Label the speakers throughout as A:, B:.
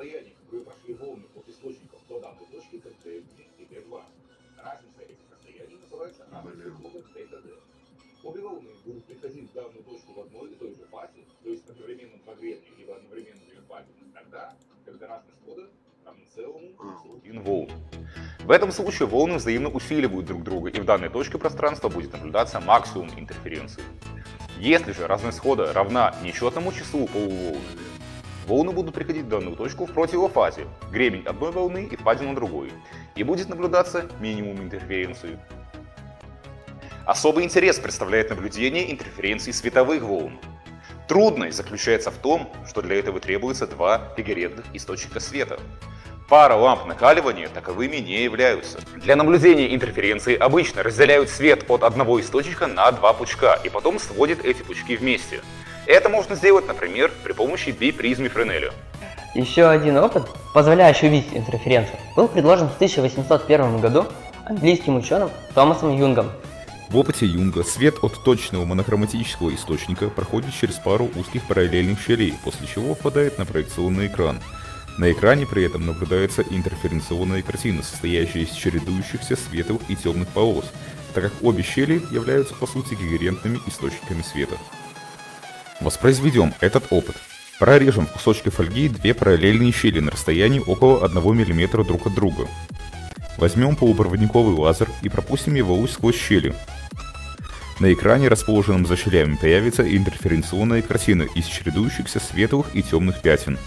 A: расстоянии, которые прошли волны от источников до данной точки, это Т1 и Т2. Разница этих расстояний называется разницей хода ТТД. Обе волны будут приходить в данную точку в одной и той же фазе, то есть одновременно гребня, либо одновременно пагины, тогда, когда разность хода равна целому один волн. В этом случае волны взаимно усиливают друг друга, и в данной точке пространства будет наблюдаться максимум интерференции. Если же разность хода равна нечетному числу полуволн, волны будут приходить в данную точку в противофазе, гребень одной волны и впадина другой, и будет наблюдаться минимум интерференции. Особый интерес представляет наблюдение интерференции световых волн. Трудность заключается в том, что для этого требуется два регорентных источника света. Пара ламп накаливания таковыми не являются. Для наблюдения интерференции обычно разделяют свет от одного источника на два пучка и потом сводят эти пучки вместе. Это можно сделать, например, при помощи бипризмы Френеля.
B: Еще один опыт, позволяющий увидеть интерференцию, был предложен в 1801 году английским ученым Томасом Юнгом.
C: В опыте Юнга свет от точного монохроматического источника проходит через пару узких параллельных щелей, после чего впадает на проекционный экран. На экране при этом наблюдается интерференционная картина, состоящая из чередующихся светлых и темных полос, так как обе щели являются по сути когерентными источниками света. Воспроизведем этот опыт. Прорежем в кусочке фольги две параллельные щели на расстоянии около 1 мм друг от друга. Возьмем полупроводниковый лазер и пропустим его луч сквозь щели. На экране, расположенном за щелями, появится интерференционная картина из чередующихся светлых и темных пятен.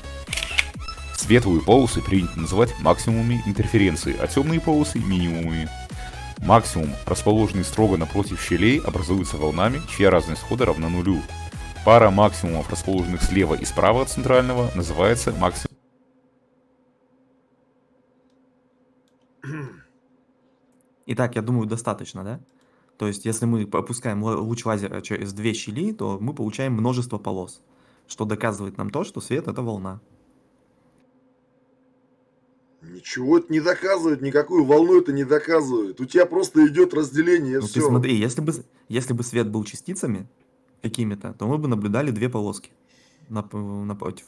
C: Светлые полосы принято называть максимумами интерференции, а темные полосы – минимумами. Максимум, расположенный строго напротив щелей, образуется волнами, чья разность хода равна нулю. Пара максимумов, расположенных слева и справа от центрального, называется максимум.
D: Итак, я думаю, достаточно, да? То есть, если мы опускаем луч лазера через две щели, то мы получаем множество полос, что доказывает нам то, что свет — это волна.
E: Ничего это не доказывает, никакую волну это не доказывает. У тебя просто идет разделение,
D: ну,
E: все.
D: ты смотри, если бы, если бы свет был частицами какими-то, то мы бы наблюдали две полоски напротив.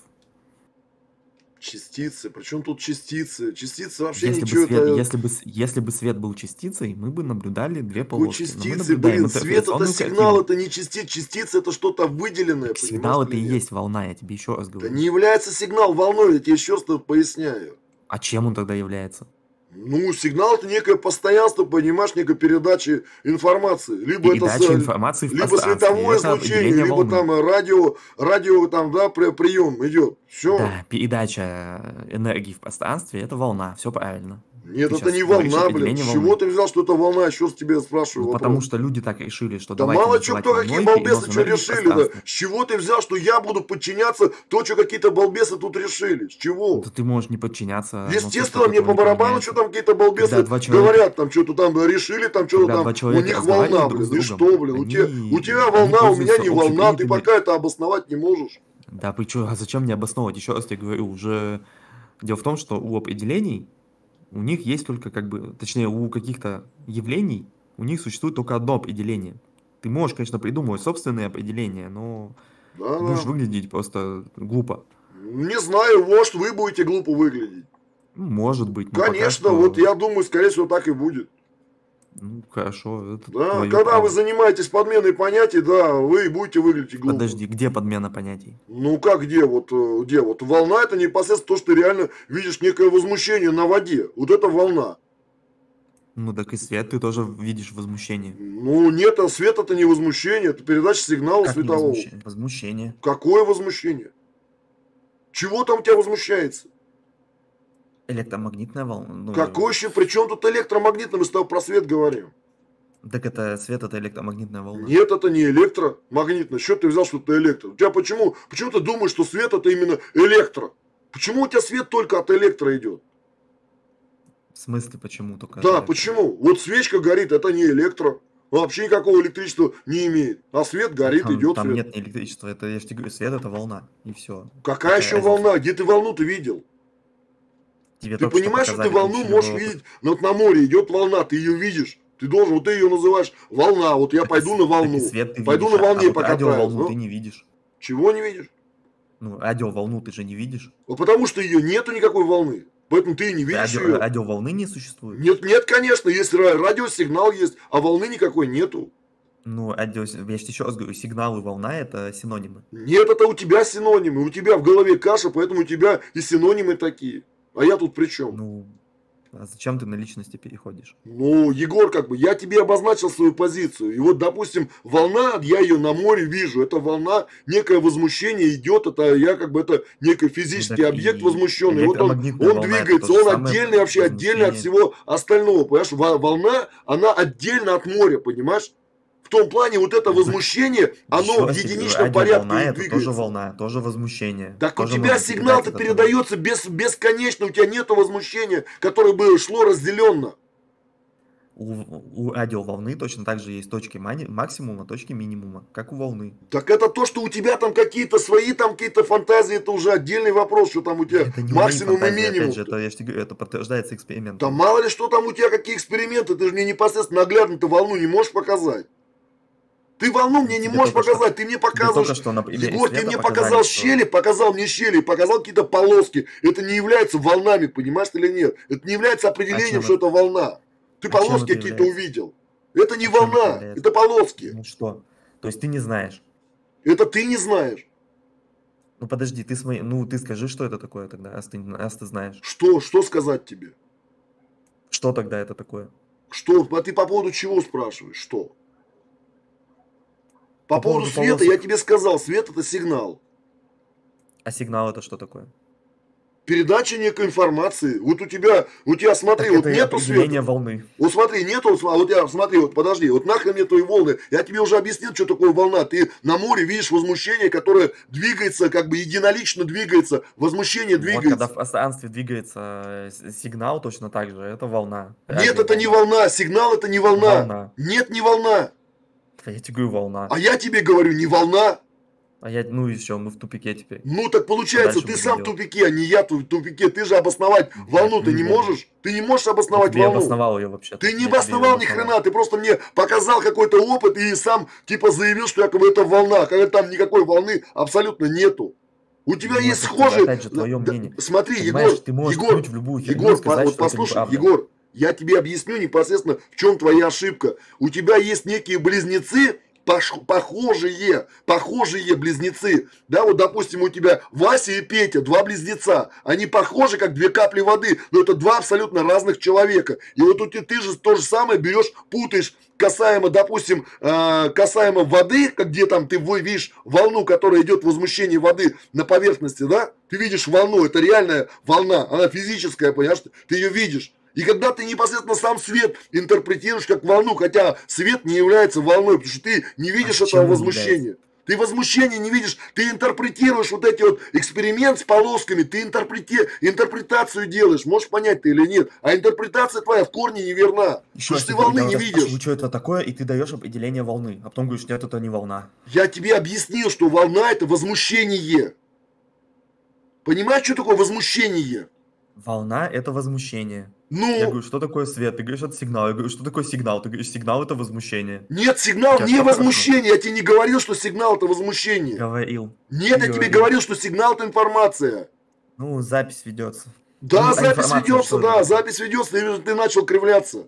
E: Частицы. Причем тут частицы? Частицы вообще
D: если
E: ничего...
D: Бы свет,
E: это...
D: если, бы, если бы свет был частицей, мы бы наблюдали две полоски.
E: Ну, частицы, блин, свет это сигнал, это не частица. Частица это что-то выделенное. Так
D: сигнал это и есть волна, я тебе еще раз говорю.
E: Да не является сигнал волной, я тебе еще раз поясняю.
D: А чем он тогда является?
E: Ну, сигнал это некое постоянство, понимаешь, некая передача информации. Либо
D: Передача
E: это
D: информации в
E: либо световое излучение, либо
D: волны.
E: там радио, радио там, да, прием идет. Все.
D: Да, передача энергии в пространстве это волна, все правильно.
E: Нет, ты это не волна, блин. С чего ты взял, что это волна? Еще раз тебе спрашиваю.
D: Ну, потому что люди так решили, что
E: Да мало что, кто какие балбесы что решили. Да. С чего ты взял, что я буду подчиняться то, что какие-то балбесы тут решили? С чего?
D: Да ты можешь не подчиняться.
E: Естественно, мне по барабану, что там какие-то балбесы говорят, там что-то там решили, там что-то там. У них волна, блин. И что, блин? У тебя волна, у меня не волна. Ты пока это обосновать не можешь.
D: Да, что, а зачем мне обосновывать? Еще раз я говорю, уже дело в том, что у определений у них есть только как бы, точнее, у каких-то явлений, у них существует только одно определение. Ты можешь, конечно, придумывать собственные определения, но да, будешь да. выглядеть просто глупо.
E: Не знаю, может, вы будете глупо выглядеть.
D: Может быть.
E: Конечно, что... вот я думаю, скорее всего, так и будет.
D: Ну, хорошо.
E: Это да, когда право. вы занимаетесь подменой понятий, да, вы будете выглядеть глупо.
D: Подожди, где подмена понятий?
E: Ну, как где? Вот э, где? Вот волна это непосредственно то, что ты реально видишь некое возмущение на воде. Вот это волна.
D: Ну, так и свет ты тоже видишь возмущение.
E: Ну, нет, а свет это не возмущение, это передача сигнала как светового.
D: Возмущение? возмущение.
E: Какое возмущение? Чего там тебя возмущается?
D: Электромагнитная волна. Ну,
E: Какой еще? При чем тут электромагнитный? Мы с тобой про свет говорим.
D: Так это свет, это электромагнитная волна.
E: Нет, это не электромагнитная. Что ты взял, что это электро? У тебя почему? Почему ты думаешь, что свет это именно электро? Почему у тебя свет только от электро идет?
D: В смысле, почему только?
E: Да, почему? Вот свечка горит, это не электро. Вообще никакого электричества не имеет. А свет горит,
D: там,
E: идет
D: там
E: свет.
D: нет электричества. Это, я же тебе говорю, свет это волна. И все.
E: Какая Какая еще разница? волна? Где ты волну-то видел?
D: Тебе
E: ты понимаешь, что, что ты волну можешь было... видеть, но вот на море идет волна, ты ее видишь. Ты должен, вот ты ее называешь волна, вот я так пойду на волну.
D: Свет ты
E: пойду
D: видишь,
E: на волне
D: а
E: покатаюсь.
D: волну ну? ты не видишь.
E: Чего не видишь?
D: Ну, радиоволну ты же не видишь.
E: Ну, потому что ее нету никакой волны. Поэтому ты и не видишь
D: радио, ее. Радиоволны не существует?
E: Нет, нет, конечно, есть радиосигнал есть, а волны никакой нету.
D: Ну, радио, я же еще раз говорю, сигнал и волна это синонимы.
E: Нет, это у тебя синонимы, у тебя в голове каша, поэтому у тебя и синонимы такие. А я тут при чем?
D: Ну, а зачем ты на личности переходишь?
E: Ну, Егор, как бы, я тебе обозначил свою позицию. И вот, допустим, волна, я ее на море вижу. Это волна, некое возмущение идет. Это я как бы это некий физический ну, объект возмущенный. И вот он, он двигается, он отдельный вообще, отдельно от всего остального. Понимаешь, волна, она отдельно от моря, понимаешь? В том плане вот это возмущение, оно в единичном порядке
D: волна, это тоже волна, тоже возмущение.
E: Так
D: тоже
E: у тебя сигнал-то передается без, бесконечно, у тебя нету возмущения, которое бы шло разделенно.
D: У, у радиоволны точно так же есть точки максимума, точки минимума, как у волны.
E: Так это то, что у тебя там какие-то свои там какие-то фантазии, это уже отдельный вопрос, что там у тебя это не максимум фантазии, и минимум. Опять
D: же, это, я же говорю, это подтверждается экспериментом.
E: Да мало ли что там у тебя, какие эксперименты, ты же мне непосредственно наглядно-то волну не можешь показать. Ты волну мне не можешь показать, что, ты мне показываешь. Что, Егор, ты мне показал что... щели, показал мне щели, показал какие-то полоски. Это не является волнами, понимаешь или нет? Это не является определением, а что это волна. Ты а полоски какие-то увидел. Это не а волна, это, это полоски.
D: Ну что? То есть ты не знаешь?
E: Это ты не знаешь.
D: Ну подожди, ты смотри, ну ты скажи, что это такое тогда, раз ты, раз ты знаешь.
E: Что, что сказать тебе?
D: Что тогда это такое?
E: Что, а ты по поводу чего спрашиваешь? Что? По, По поводу, поводу света полосок... я тебе сказал, свет это сигнал.
D: А сигнал это что такое?
E: Передача некой информации. Вот у тебя, у тебя, смотри, так вот нету света.
D: волны.
E: Вот смотри, нету, а вот я, смотри, вот подожди, вот нахрен мне твои волны. Я тебе уже объяснил, что такое волна. Ты на море видишь возмущение, которое двигается, как бы единолично двигается. Возмущение двигается. Вот
D: когда в пространстве двигается э, сигнал, точно так же, это волна.
E: Нет, это не волна. Сигнал это не волна. волна. Нет, не волна.
D: А я тебе говорю волна.
E: А я тебе говорю не волна.
D: А я, ну и все, мы в тупике теперь.
E: Ну так получается, ты сам делать? в тупике, а не я в тупике. Ты же обосновать волну ты не можешь. Ты не можешь обосновать волну.
D: Я обосновал ее вообще.
E: Ты не обосновал ни хрена, ты просто мне показал какой-то опыт и сам типа заявил, что якобы это волна, когда там никакой волны абсолютно нету. У тебя ну, есть схожие...
D: Опять же, твое мнение.
E: Смотри,
D: Егор,
E: ты можешь Егор, в любую Егор, сказать, вот послушай, Егор, я тебе объясню непосредственно, в чем твоя ошибка. У тебя есть некие близнецы, похожие, похожие близнецы. Да, вот, допустим, у тебя Вася и Петя, два близнеца. Они похожи, как две капли воды, но это два абсолютно разных человека. И вот у тебя ты же то же самое берешь, путаешь касаемо, допустим, э, касаемо воды, где там ты видишь волну, которая идет возмущение воды на поверхности, да? Ты видишь волну, это реальная волна, она физическая, понимаешь? Ты ее видишь. И когда ты непосредственно сам свет интерпретируешь как волну, хотя свет не является волной, потому что ты не видишь а этого возмущения. Ты возмущения не видишь, ты интерпретируешь вот эти вот эксперимент с полосками, ты интерпрети... интерпретацию делаешь, можешь понять ты или нет. А интерпретация твоя в корне неверна, Еще потому что ты волны не видишь.
D: Что это такое, и ты даешь определение волны, а потом говоришь, нет, это не волна.
E: Я тебе объяснил, что волна это возмущение. Понимаешь, что такое возмущение?
D: Волна – это возмущение.
E: Ну,
D: Я говорю, что такое свет? Ты говоришь, это сигнал. Я говорю, что такое сигнал? Ты говоришь, сигнал это возмущение.
E: нет, сигнал не возмущение. Я тебе не говорил, что сигнал это возмущение.
D: Говорил.
E: Нет, я тебе говорил, что сигнал это информация.
D: Ну, запись ведется.
E: Да, Ну, запись ведется, да, запись ведется, ты, ты начал кривляться.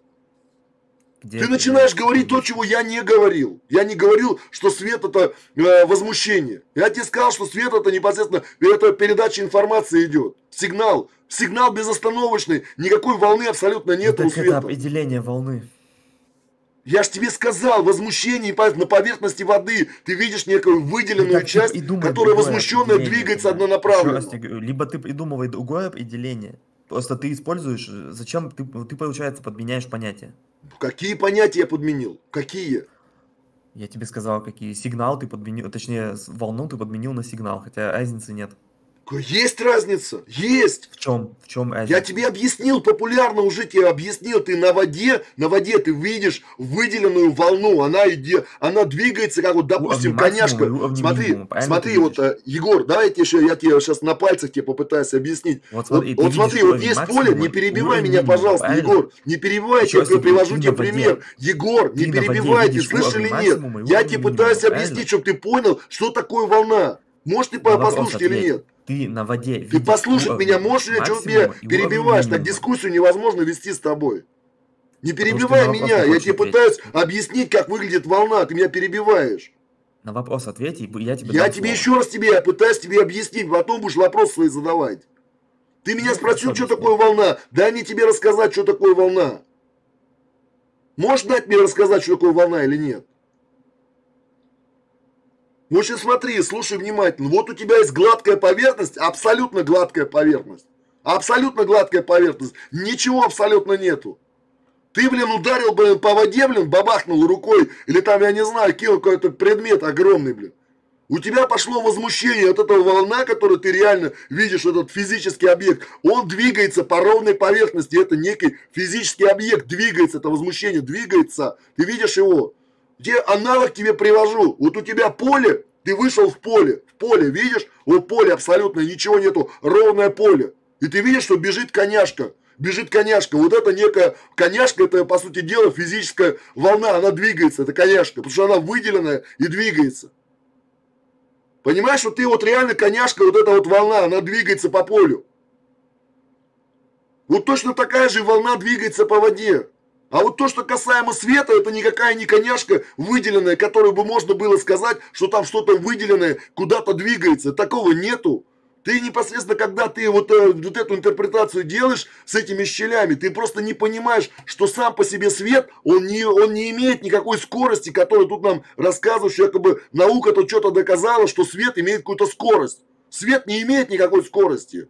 E: Где Ты начинаешь говорить то, чего я не говорил. Я не говорил, что свет это э, возмущение. Я тебе сказал, что свет это непосредственно это передача информации идет. Сигнал. Сигнал безостановочный. Никакой волны абсолютно нет
D: ну,
E: у света. Это
D: определение волны.
E: Я ж тебе сказал, возмущение на поверхности воды. Ты видишь некую выделенную ну, часть, которая возмущенная двигается однонаправленно. Раз,
D: либо ты придумывай другое определение. Просто ты используешь, зачем ты, ты получается, подменяешь понятие.
E: Какие понятия я подменил? Какие?
D: Я тебе сказал, какие. Сигнал ты подменил, точнее, волну ты подменил на сигнал, хотя разницы нет.
E: Есть разница, есть.
D: В чем? В чем
E: разница? Я тебе объяснил, популярно уже тебе объяснил. Ты на воде, на воде ты видишь выделенную волну. Она идет, она двигается, как вот, допустим, коняшка. Смотри, смотри, вот, э, Егор, да, я тебе, я тебе сейчас на пальцах тебе попытаюсь объяснить. Вот, смотри, вот, вот смотри, вот есть поле, не перебивай меня, пожалуйста, правильно? Егор. Не перебивай, я тебе привожу тебе пример. Егор, не перебивай, ты слышишь или нет? Я тебе пытаюсь объяснить, чтобы ты понял, что такое волна. Можешь ты послушать или нет?
D: Ты на воде
E: Ты послушать меня можешь или что меня перебиваешь? Так дискуссию невозможно вести с тобой. Не перебивай меня, я тебе пытаюсь объяснить, как выглядит волна, ты меня перебиваешь.
D: На вопрос ответь, и я тебе
E: Я тебе слово. еще раз тебе, я пытаюсь тебе объяснить, потом будешь вопрос свои задавать. Ты меня ну, спросил, что такое волна. Дай мне тебе рассказать, что такое волна. Можешь дать мне рассказать, что такое волна или нет? В общем, смотри, слушай внимательно. Вот у тебя есть гладкая поверхность, абсолютно гладкая поверхность. Абсолютно гладкая поверхность. Ничего абсолютно нету. Ты, блин, ударил, блин, по воде, блин, бабахнул рукой, или там, я не знаю, кинул какой-то предмет огромный, блин. У тебя пошло возмущение от этого волна, которую ты реально видишь, этот физический объект. Он двигается по ровной поверхности. Это некий физический объект двигается, это возмущение двигается. Ты видишь его? Где аналог тебе привожу. Вот у тебя поле, ты вышел в поле. В поле, видишь? Вот поле абсолютно, ничего нету. Ровное поле. И ты видишь, что бежит коняшка. Бежит коняшка. Вот это некая коняшка, это, по сути дела, физическая волна. Она двигается, это коняшка. Потому что она выделенная и двигается. Понимаешь, что ты вот реально коняшка, вот эта вот волна, она двигается по полю. Вот точно такая же волна двигается по воде. А вот то, что касаемо света, это никакая не коняшка выделенная, которую бы можно было сказать, что там что-то выделенное куда-то двигается. Такого нету. Ты непосредственно, когда ты вот, э, вот эту интерпретацию делаешь с этими щелями, ты просто не понимаешь, что сам по себе свет, он не, он не имеет никакой скорости, которую тут нам рассказывают, что якобы наука тут что-то доказала, что свет имеет какую-то скорость. Свет не имеет никакой скорости.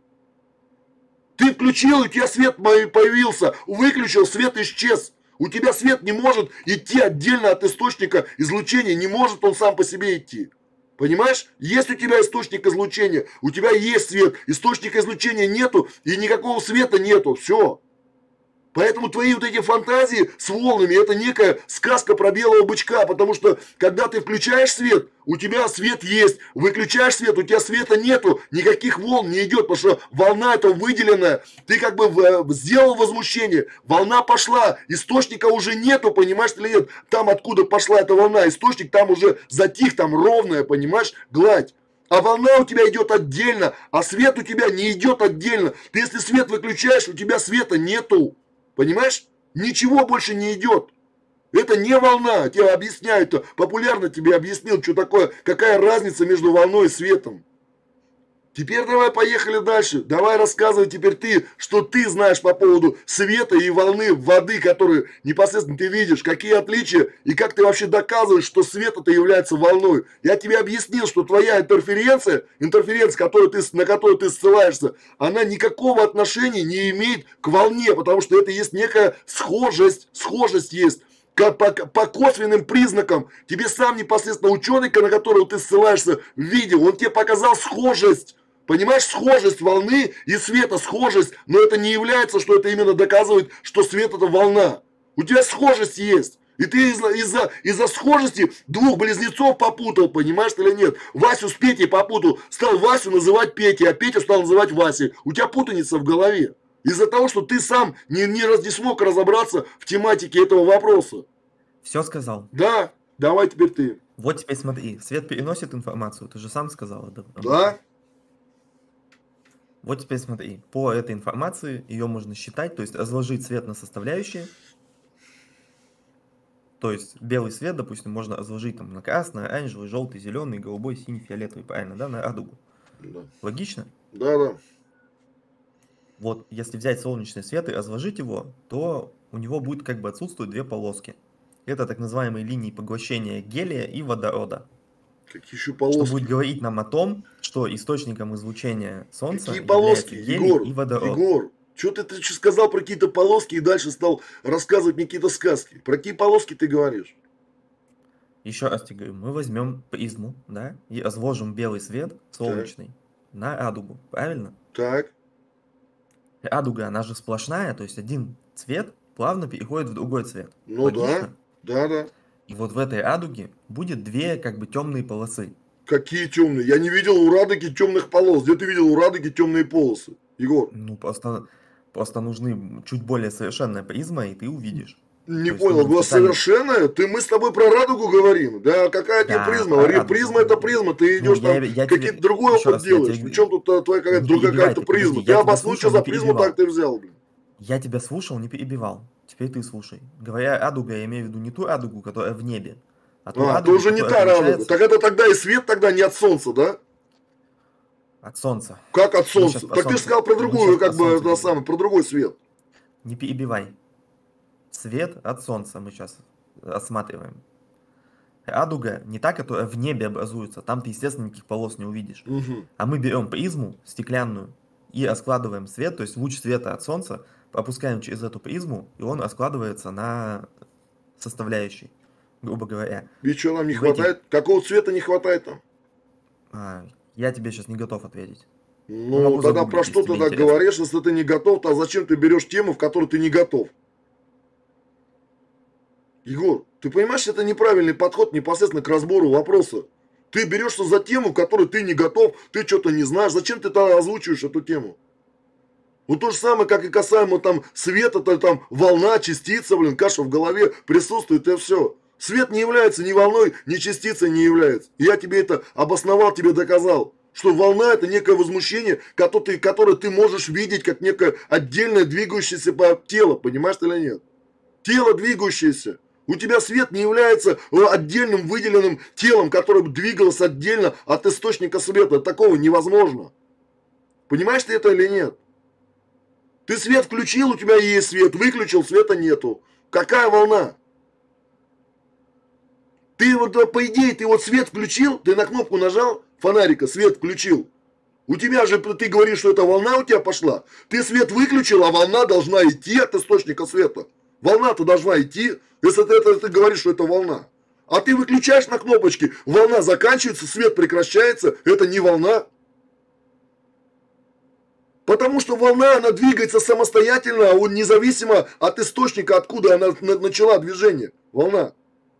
E: Ты включил, у тебя свет появился, выключил, свет исчез. У тебя свет не может идти отдельно от источника излучения, не может он сам по себе идти. Понимаешь? Есть у тебя источник излучения, у тебя есть свет, источника излучения нету и никакого света нету, все. Поэтому твои вот эти фантазии с волнами, это некая сказка про белого бычка, потому что когда ты включаешь свет, у тебя свет есть, выключаешь свет, у тебя света нету, никаких волн не идет, потому что волна это выделенная, ты как бы э, сделал возмущение, волна пошла, источника уже нету, понимаешь или нет, там откуда пошла эта волна, источник там уже затих, там ровная, понимаешь, гладь. А волна у тебя идет отдельно, а свет у тебя не идет отдельно. Ты если свет выключаешь, у тебя света нету. Понимаешь? Ничего больше не идет. Это не волна. Тебе объясняют, популярно тебе объяснил, что такое, какая разница между волной и светом. Теперь давай поехали дальше. Давай рассказывай теперь ты, что ты знаешь по поводу света и волны воды, которые непосредственно ты видишь, какие отличия и как ты вообще доказываешь, что свет это является волной. Я тебе объяснил, что твоя интерференция, интерференция, которую ты, на которую ты ссылаешься, она никакого отношения не имеет к волне, потому что это есть некая схожесть, схожесть есть по, по косвенным признакам. Тебе сам непосредственно ученый, на которого ты ссылаешься, видел, он тебе показал схожесть Понимаешь, схожесть волны и света, схожесть, но это не является, что это именно доказывает, что свет это волна. У тебя схожесть есть. И ты из-за из -за, из -за схожести двух близнецов попутал, понимаешь или нет? Васю с Петей попутал. Стал Васю называть Петей, а Петю стал называть Васей. У тебя путаница в голове. Из-за того, что ты сам не, не, раз, не смог разобраться в тематике этого вопроса.
D: Все сказал?
E: Да. Давай теперь ты.
D: Вот теперь смотри. Свет переносит информацию, ты же сам сказал.
E: Да. да.
D: Вот теперь смотри, по этой информации ее можно считать, то есть разложить цвет на составляющие. То есть белый свет, допустим, можно разложить там на красный, оранжевый, желтый, зеленый, голубой, синий, фиолетовый, правильно, да, на радугу. Да. Логично?
E: Да, да.
D: Вот, если взять солнечный свет и разложить его, то у него будет как бы отсутствовать две полоски. Это так называемые линии поглощения гелия и водорода.
E: Какие еще полоски?
D: Что будет говорить нам о том, что источником излучения Солнца
E: Какие полоски, Егор, и водород. Егор, что ты, ты сказал про какие-то полоски и дальше стал рассказывать мне какие-то сказки? Про какие полоски ты говоришь?
D: Еще раз тебе говорю, мы возьмем призму, да, и разложим белый свет солнечный так. на радугу, правильно?
E: Так.
D: Радуга, она же сплошная, то есть один цвет плавно переходит в другой цвет.
E: Ну Логично? да, да, да.
D: И вот в этой радуге будет две как бы темные полосы.
E: Какие темные? Я не видел у радуги темных полос. Где ты видел у радуги темные полосы? Егор.
D: Ну, просто, просто нужны чуть более совершенная призма, и ты увидишь.
E: Не То понял, было совершенно. Ты мы с тобой про радугу говорим. Да, какая да, тебе призма? Говори, призма это призма. Ты идешь ну, там, какие-то другой опыт делаешь. В чем тут твоя какая-то другая какая-то призма? Ты обоснуй, что за призму так ты взял, блин.
D: Я тебя слушал, не перебивал. Теперь ты слушай. Говоря адуга, я имею в виду не ту адугу, которая в небе.
E: А, ту а адугу, это уже не та радуга. Так это тогда и свет тогда не от солнца, да?
D: От солнца.
E: Как от солнца? Так солнца. ты сказал про другую, как бы, это самое, про другой свет.
D: Не перебивай. Свет от солнца мы сейчас осматриваем. Радуга не та, которая в небе образуется, там ты, естественно, никаких полос не увидишь.
E: Угу.
D: А мы берем призму стеклянную и раскладываем свет, то есть луч света от солнца, пропускаем через эту призму, и он раскладывается на составляющие, грубо говоря.
E: И что нам не в хватает? Эти... Какого цвета не хватает там?
D: А, я тебе сейчас не готов ответить.
E: Ну, тогда про что ты так говоришь, если ты не готов, то зачем ты берешь тему, в которой ты не готов? Егор, ты понимаешь, это неправильный подход непосредственно к разбору вопроса. Ты берешься за тему, в которой ты не готов, ты что-то не знаешь. Зачем ты тогда озвучиваешь эту тему? Вот то же самое, как и касаемо там света, то там волна, частица, блин, каша в голове присутствует, и все. Свет не является ни волной, ни частицей не является. Я тебе это обосновал, тебе доказал. Что волна это некое возмущение, которое ты, которое ты можешь видеть как некое отдельное двигающееся по тело, понимаешь или нет? Тело двигающееся. У тебя свет не является э, отдельным выделенным телом, которое бы двигалось отдельно от источника света. Такого невозможно. Понимаешь ты это или нет? Ты свет включил, у тебя есть свет, выключил, света нету. Какая волна? Ты вот, э, по идее, ты вот свет включил, ты на кнопку нажал, фонарика, свет включил. У тебя же, ты говоришь, что это волна у тебя пошла. Ты свет выключил, а волна должна идти от источника света. Волна-то должна идти, если ты, это, ты говоришь, что это волна. А ты выключаешь на кнопочке, волна заканчивается, свет прекращается, это не волна. Потому что волна, она двигается самостоятельно, а независимо от источника, откуда она начала движение. Волна.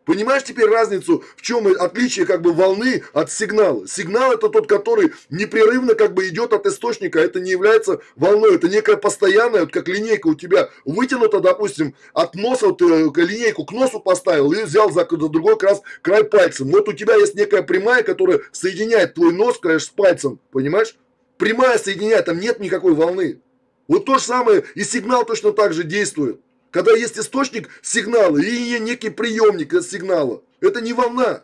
E: Понимаешь теперь разницу, в чем отличие как бы волны от сигнала? Сигнал это тот, который непрерывно как бы идет от источника, это не является волной, это некая постоянная, вот как линейка у тебя вытянута, допустим, от носа, вот, э, линейку к носу поставил и взял за, за другой раз край пальцем. Вот у тебя есть некая прямая, которая соединяет твой нос, конечно, с пальцем, понимаешь? Прямая соединяет, там нет никакой волны. Вот то же самое и сигнал точно так же действует. Когда есть источник сигнала и некий приемник сигнала. Это не волна.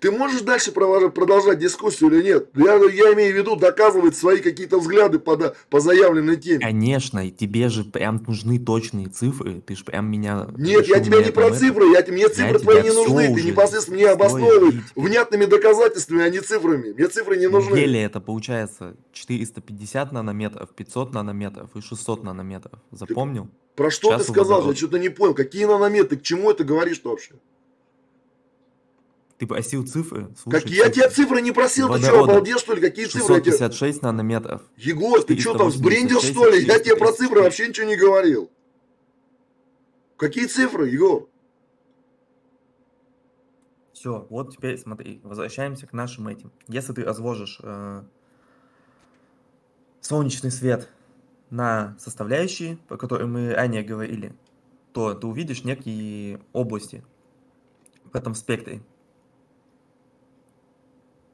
E: Ты можешь дальше продолжать дискуссию или нет? Я, я имею в виду доказывать свои какие-то взгляды по, по заявленной теме.
D: Конечно, и тебе же прям нужны точные цифры. Ты же прям меня...
E: Нет, я тебя не про цифры, я, мне цифры я твои не нужны. Ты непосредственно мне обосновывай внятными доказательствами, а не цифрами. Мне цифры не нужны.
D: Гелия это получается 450 нанометров, 500 нанометров и 600 нанометров. Запомнил? Ты
E: про что Сейчас ты сказал? Я что-то не понял. Какие нанометры? К чему это говоришь-то вообще?
D: Ты просил цифры? Слушай,
E: как я тебе цифры не просил, ты что, обалдел что ли? Какие цифры?
D: 656 нанометров.
E: Егор, ты что там, сбрендил что ли? Я тебе про цифры вообще ничего не говорил. Какие цифры, Егор?
D: Все, вот теперь смотри, возвращаемся к нашим этим. Если ты разложишь э, солнечный свет на составляющие, по которым мы ранее говорили, то ты увидишь некие области в этом спектре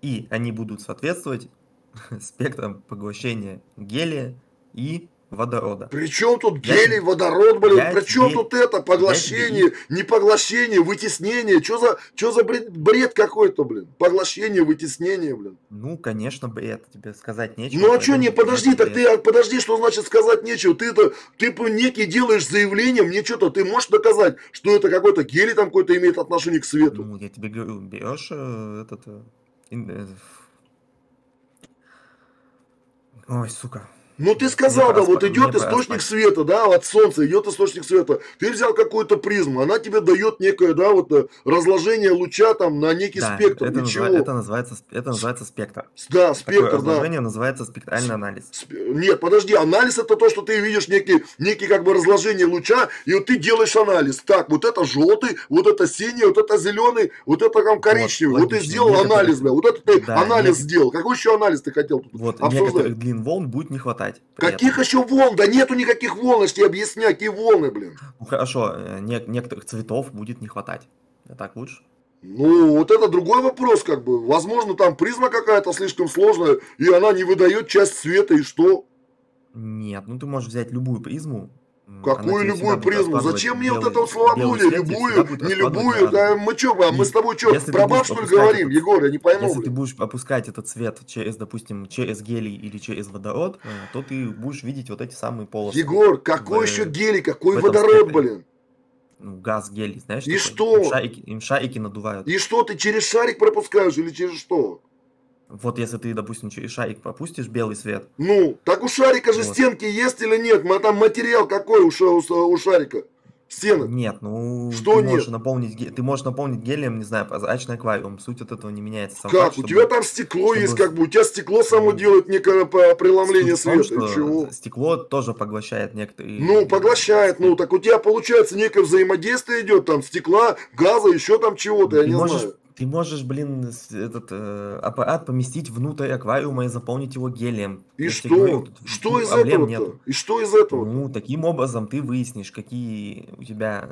D: и они будут соответствовать спектрам поглощения гелия и водорода.
E: Причем тут гелий, я, водород, блин? Причем тут это поглощение, тебе... не поглощение, вытеснение? Что за, что за бред, бред какой-то, блин? Поглощение, вытеснение, блин.
D: Ну, конечно, бред, тебе сказать нечего.
E: Ну а что не, подожди, так ты, подожди, что значит сказать нечего? Ты это, ты некий делаешь заявление, мне что-то, ты можешь доказать, что это какой-то гелий там какой-то имеет отношение к свету?
D: Ну, я тебе говорю, берешь э, этот э, Ой, сука.
E: Ну ты сказал, да, вот идет источник света, да, от солнца идет источник света. Ты взял какую-то призму, она тебе дает некое, да, вот э, разложение луча там на некий да, спектр.
D: Это, назва... это называется, это называется спектр.
E: Да, спектр,
D: Такое разложение да. называется спектральный анализ.
E: Сп... Нет, подожди, анализ это то, что ты видишь некий, некий как бы разложение луча, и вот ты делаешь анализ. Так, вот это желтый, вот это синий, вот это зеленый, вот это там коричневый. Вот, вот ты сделал анализ, бля, вот это ты да, анализ нет... сделал. Какой еще анализ ты хотел тут
D: Вот, обсуждать? некоторых длин волн будет не хватать хватать.
E: Каких этом. еще волн? Да нету никаких волн, я тебе объясняю, какие волны, блин.
D: Ну хорошо, э, не, некоторых цветов будет не хватать. Это так лучше?
E: Ну, вот это другой вопрос, как бы. Возможно, там призма какая-то слишком сложная, и она не выдает часть света, и что?
D: Нет, ну ты можешь взять любую призму,
E: Какую любую призму? Зачем мне вот это вот словоблудие? Любую, не любую? Да, мы что, а мы с тобой что, про баб что ли говорим, этот, Егор? Я не пойму.
D: Если ты будешь опускать этот цвет через, допустим, через гелий или через водород, то ты будешь видеть вот эти самые полосы.
E: Егор, какой в, еще гелий, какой водород, спектре. блин?
D: Ну, газ, гелий, знаешь?
E: И что?
D: Им шарики, им шарики надувают.
E: И что, ты через шарик пропускаешь или через что?
D: Вот если ты, допустим, шарик пропустишь белый свет.
E: Ну, так у шарика же вот. стенки есть или нет? Мы там материал какой у, у, у шарика? Стены.
D: Нет, ну
E: что
D: ты
E: нет?
D: можешь наполнить, ты можешь наполнить гелием, не знаю, прозрачный аквариум. Суть от этого не меняется.
E: Сам как? Факт, у тебя там стекло чтобы... есть, как бы у тебя стекло само ну, делает некое преломление света. Том, Чего?
D: Стекло тоже поглощает некоторые.
E: Ну, поглощает, ну так у тебя получается некое взаимодействие идет, там стекла, газа, еще там чего-то, я не можешь... знаю
D: ты можешь, блин, этот э, аппарат поместить внутрь аквариума и заполнить его гелием.
E: И Я что? Говорю, что из этого? Нет. И что из этого?
D: Ну, таким образом ты выяснишь, какие у тебя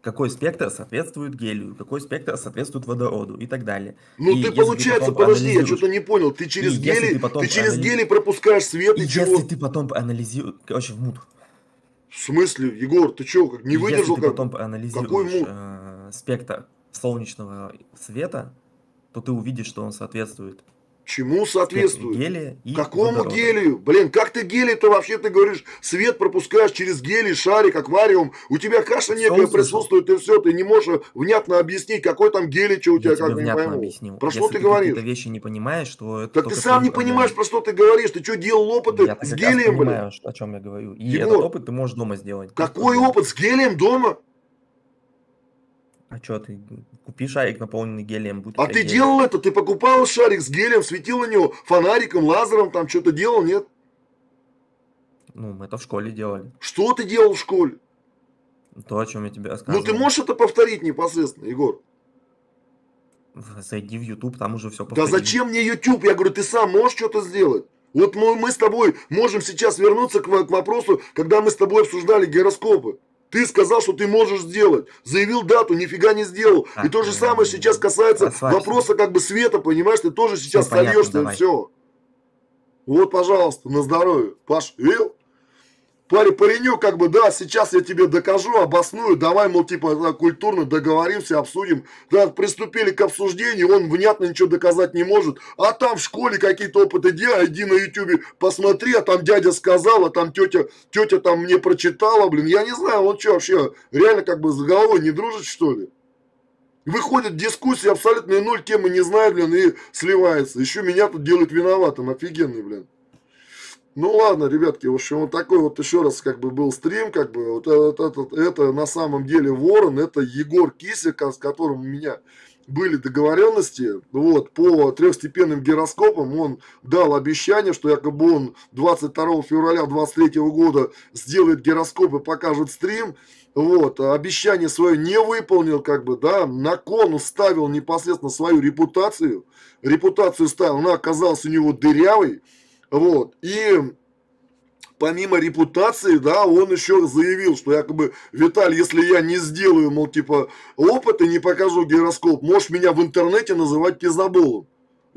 D: какой спектр соответствует гелию, какой спектр соответствует водороду и так далее.
E: Ну
D: и
E: ты получается, ты подожди, я что-то не понял, ты через гелий, ты, ты через анализ... гелий пропускаешь свет и, и
D: чего? Если ты потом анализируешь, короче, в мут.
E: В смысле, Егор, ты что, как не выдержал?
D: Если ты потом анализируешь Какой мут? Э, спектр солнечного света, то ты увидишь, что он соответствует
E: Чему соответствует?
D: Гелия и
E: Какому водорода. гелию? Блин, как ты гелий-то вообще, ты говоришь, свет пропускаешь через гелий, шарик, аквариум. У тебя каша некая присутствует, и все, ты не можешь внятно объяснить, какой там гелий, что у тебя, как не пойму.
D: Объяснил.
E: Про Если что ты, ты говоришь?
D: Ты вещи не понимаешь, что
E: это Так ты сам не понимаешь, про что ты говоришь. Ты что, делал опыты я с гелием,
D: блин? Я о чем я говорю. И Егор, этот опыт ты можешь дома сделать.
E: Какой опыт с гелием дома?
D: А что ты? Купи шарик, наполненный гелием.
E: Будет а ты гелий. делал это? Ты покупал шарик с гелием, светил на него фонариком, лазером, там что-то делал, нет?
D: Ну, мы это в школе делали.
E: Что ты делал в школе?
D: То, о чем я тебе рассказывал.
E: Ну, ты можешь это повторить непосредственно, Егор?
D: Зайди в YouTube, там уже все
E: повторили. Да зачем мне YouTube? Я говорю, ты сам можешь что-то сделать? Вот мы, мы с тобой можем сейчас вернуться к, к вопросу, когда мы с тобой обсуждали гироскопы. Ты сказал, что ты можешь сделать. Заявил дату, нифига не сделал. А, и то же самое сейчас касается вопроса как бы света, понимаешь? Ты тоже сейчас все сольешься и все. Вот, пожалуйста, на здоровье. Паш, видел? Парень, паренек, как бы, да, сейчас я тебе докажу, обосную, давай, мол, типа, да, культурно договоримся, обсудим. Да, приступили к обсуждению, он внятно ничего доказать не может. А там в школе какие-то опыты делай, иди на ютюбе, посмотри, а там дядя сказал, а там тетя, тетя там мне прочитала, блин. Я не знаю, он что вообще, реально как бы с головой не дружит, что ли? Выходит дискуссия абсолютно ноль, темы не знает, блин, и сливается. Еще меня тут делают виноватым, офигенный, блин. Ну ладно, ребятки, в общем, вот такой вот еще раз как бы был стрим, как бы вот этот, этот, это на самом деле Ворон, это Егор Кисик, с которым у меня были договоренности, вот, по трехстепенным гироскопам. Он дал обещание, что якобы он 22 февраля 23 года сделает гироскоп и покажет стрим, вот, обещание свое не выполнил, как бы, да, на кон ставил непосредственно свою репутацию, репутацию ставил, она оказалась у него дырявой, вот. И помимо репутации, да, он еще заявил, что якобы, Виталий, если я не сделаю, мол, типа, опыт и не покажу гироскоп, можешь меня в интернете называть пиздоболом.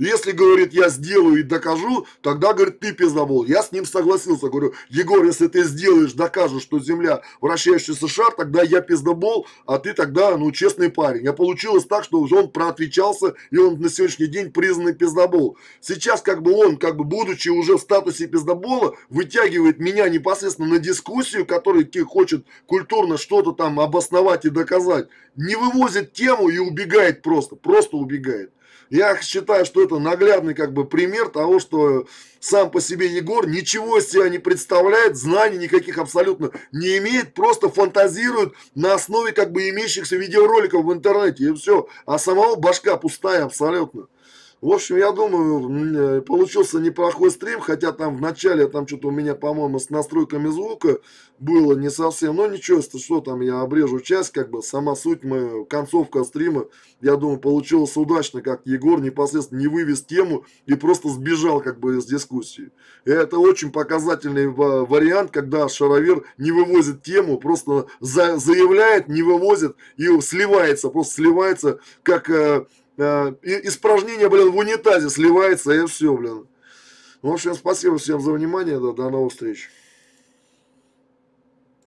E: Если, говорит, я сделаю и докажу, тогда, говорит, ты пиздобол. Я с ним согласился. Говорю, Егор, если ты сделаешь, докажешь, что Земля вращающийся шар, тогда я пиздобол, а ты тогда, ну, честный парень. А получилось так, что уже он проотвечался, и он на сегодняшний день признанный пиздобол. Сейчас, как бы он, как бы будучи уже в статусе пиздобола, вытягивает меня непосредственно на дискуссию, который хочет культурно что-то там обосновать и доказать. Не вывозит тему и убегает просто, просто убегает. Я считаю, что это наглядный как бы пример того, что сам по себе Егор ничего из себя не представляет, знаний никаких абсолютно не имеет, просто фантазирует на основе как бы имеющихся видеороликов в интернете и все. А самого башка пустая абсолютно. В общем, я думаю, получился неплохой стрим, хотя там в начале, там что-то у меня, по-моему, с настройками звука было не совсем, но ничего, если что, там я обрежу часть, как бы сама суть моя, концовка стрима, я думаю, получилось удачно, как Егор непосредственно не вывез тему и просто сбежал как бы из дискуссии. И это очень показательный вариант, когда шаровер не вывозит тему, просто за, заявляет, не вывозит и сливается, просто сливается, как э, э, испражнение, блин, в унитазе сливается, и все, блин. В общем, спасибо всем за внимание, да, до новых встреч.